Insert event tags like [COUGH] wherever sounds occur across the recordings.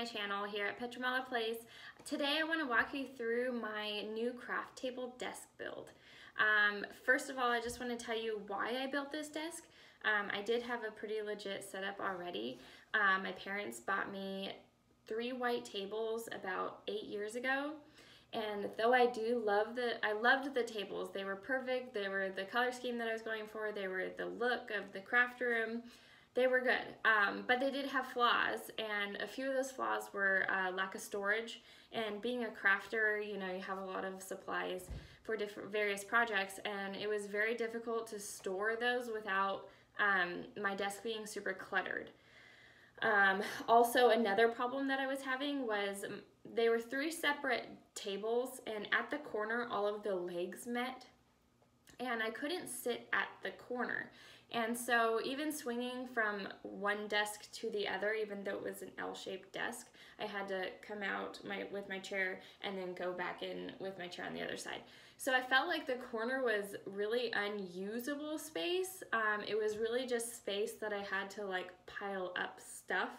my channel here at Petramala Place. Today I want to walk you through my new craft table desk build. Um, first of all, I just want to tell you why I built this desk. Um, I did have a pretty legit setup already. Um, my parents bought me three white tables about eight years ago. And though I do love the, I loved the tables. They were perfect. They were the color scheme that I was going for. They were the look of the craft room. They were good, um, but they did have flaws, and a few of those flaws were uh, lack of storage. And being a crafter, you know, you have a lot of supplies for different various projects, and it was very difficult to store those without um, my desk being super cluttered. Um, also, another problem that I was having was they were three separate tables, and at the corner, all of the legs met, and I couldn't sit at the corner. And so even swinging from one desk to the other, even though it was an L-shaped desk, I had to come out my, with my chair and then go back in with my chair on the other side. So I felt like the corner was really unusable space. Um, it was really just space that I had to like pile up stuff.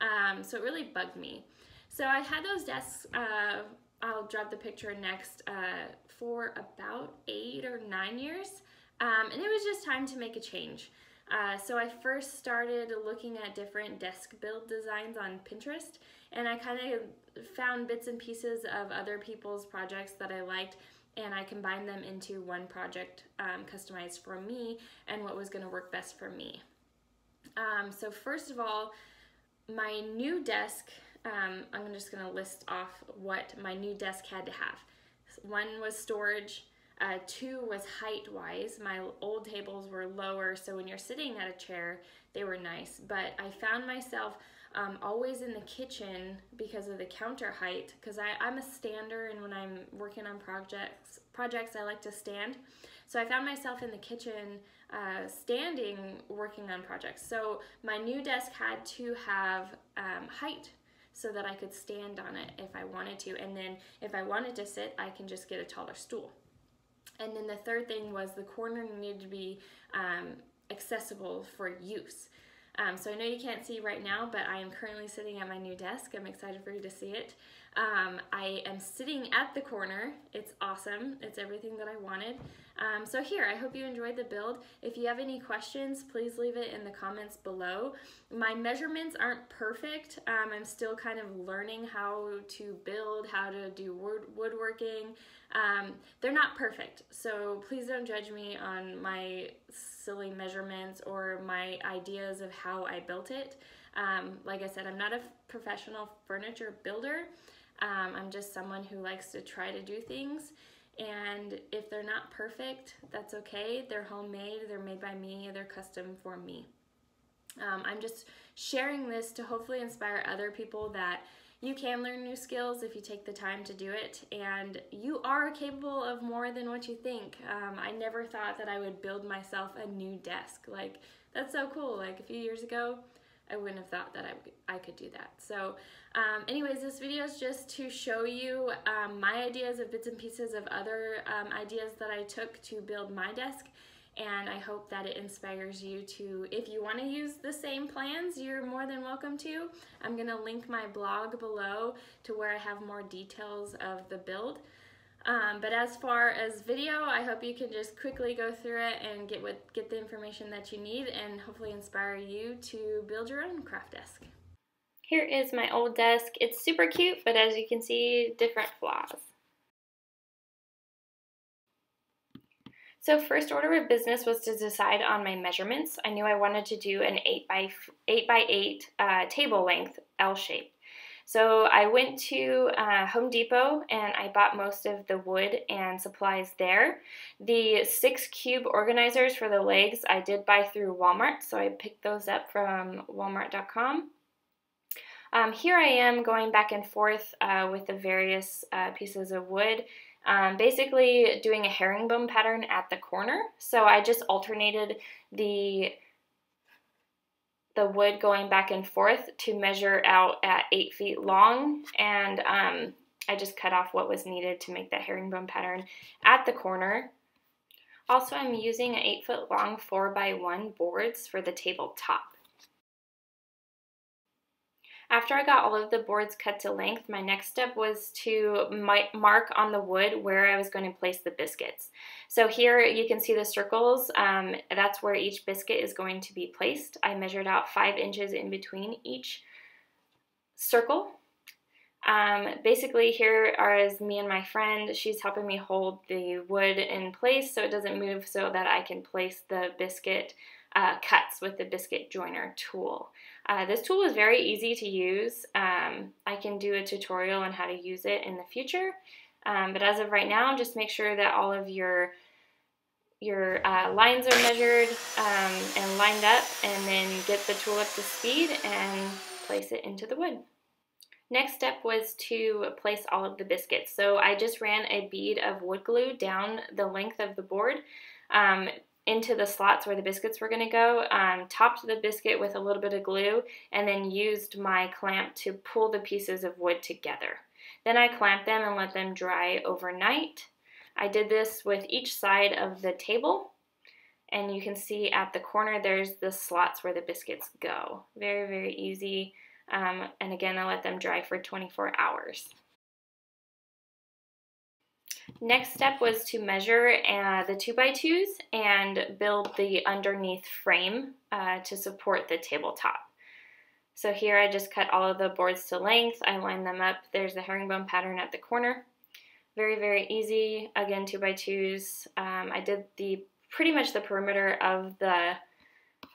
Um, so it really bugged me. So I had those desks, uh, I'll drop the picture next, uh, for about eight or nine years. Um, and it was just time to make a change. Uh, so I first started looking at different desk build designs on Pinterest and I kind of found bits and pieces of other people's projects that I liked and I combined them into one project um, customized for me and what was going to work best for me. Um, so first of all, my new desk, um, I'm just going to list off what my new desk had to have. One was storage, uh, two was height wise. My old tables were lower, so when you're sitting at a chair, they were nice. But I found myself um, always in the kitchen because of the counter height. Because I'm a stander, and when I'm working on projects, projects I like to stand. So I found myself in the kitchen uh, standing working on projects. So my new desk had to have um, height so that I could stand on it if I wanted to. And then if I wanted to sit, I can just get a taller stool. And then the third thing was the corner needed to be um, accessible for use. Um, so I know you can't see right now, but I am currently sitting at my new desk. I'm excited for you to see it. Um, I am sitting at the corner. It's awesome. It's everything that I wanted. Um, so here, I hope you enjoyed the build. If you have any questions, please leave it in the comments below. My measurements aren't perfect. Um, I'm still kind of learning how to build, how to do wood woodworking. Um, they're not perfect, so please don't judge me on my silly measurements or my ideas of how I built it. Um, like I said, I'm not a professional furniture builder. Um, I'm just someone who likes to try to do things and if they're not perfect, that's okay. They're homemade, they're made by me, they're custom for me. Um, I'm just sharing this to hopefully inspire other people that you can learn new skills if you take the time to do it, and you are capable of more than what you think. Um, I never thought that I would build myself a new desk. Like, that's so cool. Like, a few years ago, I wouldn't have thought that I, I could do that. So um, anyways, this video is just to show you um, my ideas of bits and pieces of other um, ideas that I took to build my desk. And I hope that it inspires you to, if you want to use the same plans, you're more than welcome to. I'm going to link my blog below to where I have more details of the build. Um, but as far as video, I hope you can just quickly go through it and get get the information that you need and hopefully inspire you to build your own craft desk. Here is my old desk. It's super cute, but as you can see, different flaws. So first order of business was to decide on my measurements. I knew I wanted to do an 8 by 8 by 8 uh, table length L shape. So I went to uh, Home Depot and I bought most of the wood and supplies there. The six cube organizers for the legs I did buy through Walmart, so I picked those up from walmart.com. Um, here I am going back and forth uh, with the various uh, pieces of wood, um, basically doing a herringbone pattern at the corner. So I just alternated the the wood going back and forth to measure out at eight feet long and um, I just cut off what was needed to make that herringbone pattern at the corner. Also, I'm using 8 foot long 4 by one boards for the tabletop. After I got all of the boards cut to length, my next step was to mark on the wood where I was going to place the biscuits. So here you can see the circles. Um, that's where each biscuit is going to be placed. I measured out five inches in between each circle. Um, basically here is me and my friend. She's helping me hold the wood in place so it doesn't move so that I can place the biscuit uh, cuts with the biscuit joiner tool. Uh, this tool is very easy to use. Um, I can do a tutorial on how to use it in the future, um, but as of right now, just make sure that all of your your uh, lines are measured um, and lined up, and then get the tool up to speed and place it into the wood. Next step was to place all of the biscuits. So I just ran a bead of wood glue down the length of the board. Um, into the slots where the biscuits were going to go, um, topped the biscuit with a little bit of glue, and then used my clamp to pull the pieces of wood together. Then I clamped them and let them dry overnight. I did this with each side of the table, and you can see at the corner there's the slots where the biscuits go. Very, very easy. Um, and again, I let them dry for 24 hours. Next step was to measure uh, the 2x2s and build the underneath frame uh, to support the tabletop. So here I just cut all of the boards to length, I lined them up, there's the herringbone pattern at the corner. Very, very easy, again 2x2s. Um, I did the pretty much the perimeter of the,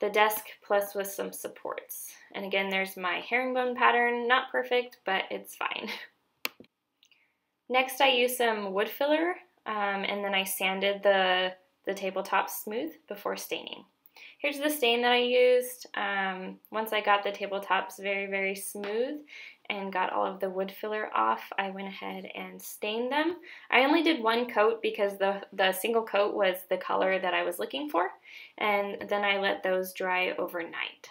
the desk plus with some supports. And again, there's my herringbone pattern, not perfect, but it's fine. [LAUGHS] Next I used some wood filler um, and then I sanded the, the tabletop smooth before staining. Here's the stain that I used. Um, once I got the tabletops very, very smooth and got all of the wood filler off, I went ahead and stained them. I only did one coat because the, the single coat was the color that I was looking for, and then I let those dry overnight.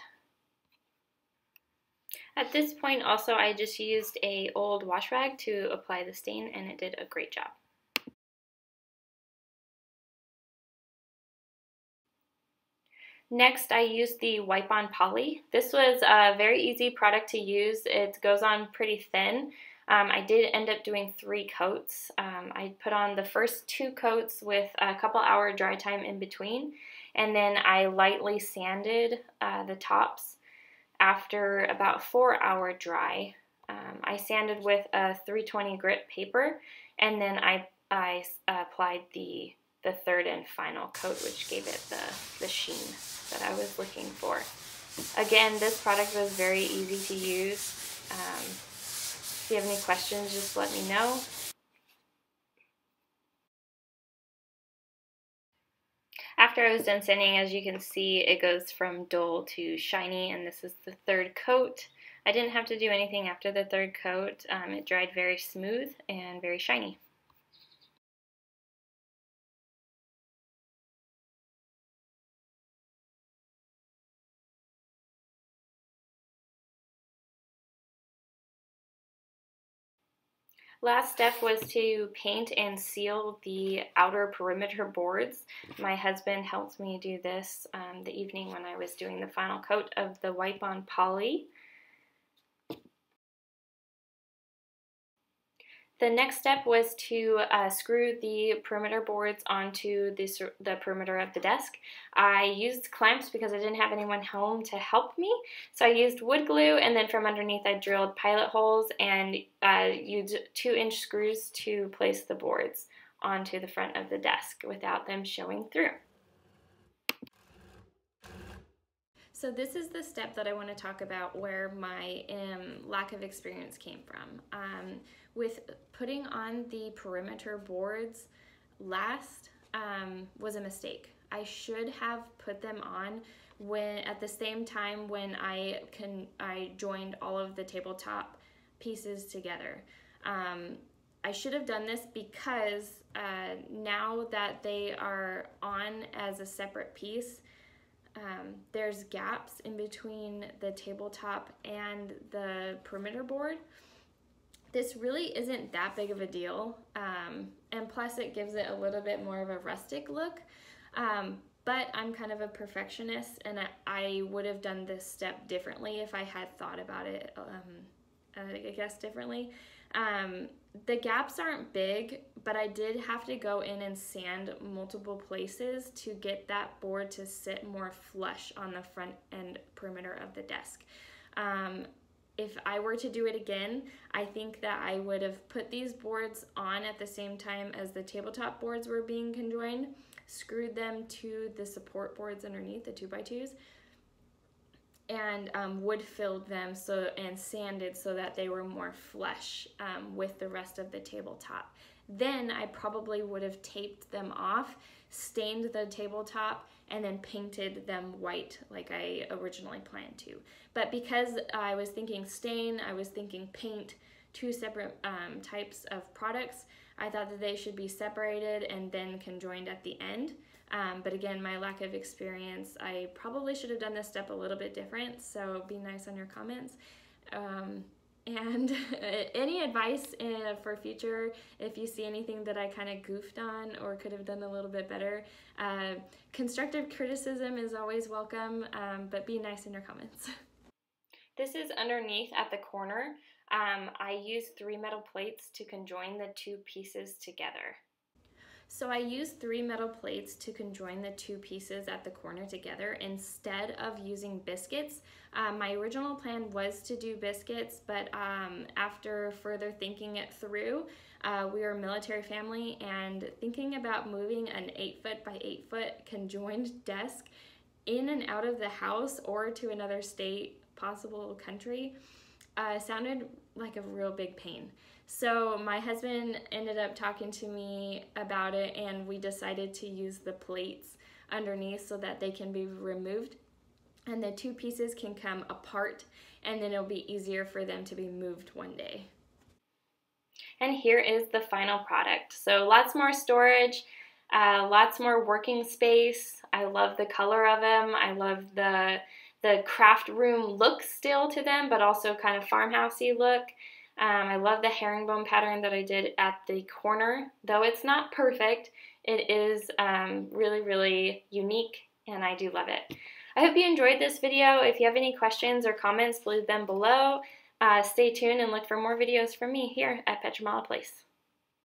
At this point also I just used a old wash rag to apply the stain and it did a great job. Next, I used the Wipe On Poly. This was a very easy product to use. It goes on pretty thin. Um, I did end up doing three coats. Um, I put on the first two coats with a couple hour dry time in between, and then I lightly sanded uh, the tops after about four hour dry. Um, I sanded with a 320 grit paper and then I, I applied the, the third and final coat which gave it the, the sheen that I was looking for. Again, this product was very easy to use. Um, if you have any questions, just let me know. After I was done sanding, as you can see, it goes from dull to shiny, and this is the third coat. I didn't have to do anything after the third coat. Um, it dried very smooth and very shiny. Last step was to paint and seal the outer perimeter boards. My husband helped me do this um, the evening when I was doing the final coat of the Wipe On Poly. The next step was to uh, screw the perimeter boards onto the, the perimeter of the desk. I used clamps because I didn't have anyone home to help me. So I used wood glue and then from underneath I drilled pilot holes and uh, used two inch screws to place the boards onto the front of the desk without them showing through. So this is the step that I want to talk about where my um, lack of experience came from. Um, with putting on the perimeter boards last um, was a mistake. I should have put them on when at the same time when I can I joined all of the tabletop pieces together. Um, I should have done this because uh, now that they are on as a separate piece, um, there's gaps in between the tabletop and the perimeter board this really isn't that big of a deal. Um, and plus it gives it a little bit more of a rustic look. Um, but I'm kind of a perfectionist and I, I would have done this step differently if I had thought about it, um, I guess, differently. Um, the gaps aren't big, but I did have to go in and sand multiple places to get that board to sit more flush on the front end perimeter of the desk. Um, if I were to do it again, I think that I would have put these boards on at the same time as the tabletop boards were being conjoined, screwed them to the support boards underneath, the two by twos, and um, wood filled them so and sanded so that they were more flush um, with the rest of the tabletop. Then I probably would have taped them off, stained the tabletop, and then painted them white like I originally planned to. But because I was thinking stain, I was thinking paint, two separate um, types of products, I thought that they should be separated and then conjoined at the end. Um, but again, my lack of experience, I probably should have done this step a little bit different, so be nice on your comments. Um, and [LAUGHS] any advice uh, for future, if you see anything that I kind of goofed on or could have done a little bit better, uh, constructive criticism is always welcome, um, but be nice in your comments. [LAUGHS] This is underneath at the corner. Um, I use three metal plates to conjoin the two pieces together. So I used three metal plates to conjoin the two pieces at the corner together instead of using biscuits. Um, my original plan was to do biscuits, but um, after further thinking it through, uh, we are a military family and thinking about moving an 8 foot by 8 foot conjoined desk in and out of the house or to another state, possible country, uh, sounded like a real big pain. So my husband ended up talking to me about it and we decided to use the plates underneath so that they can be removed and the two pieces can come apart and then it'll be easier for them to be moved one day. And here is the final product. So lots more storage, uh, lots more working space. I love the color of them. I love the the craft room look still to them, but also kind of farmhousey look. Um, I love the herringbone pattern that I did at the corner. Though it's not perfect, it is um, really, really unique and I do love it. I hope you enjoyed this video. If you have any questions or comments, leave them below. Uh, stay tuned and look for more videos from me here at Petramala Place.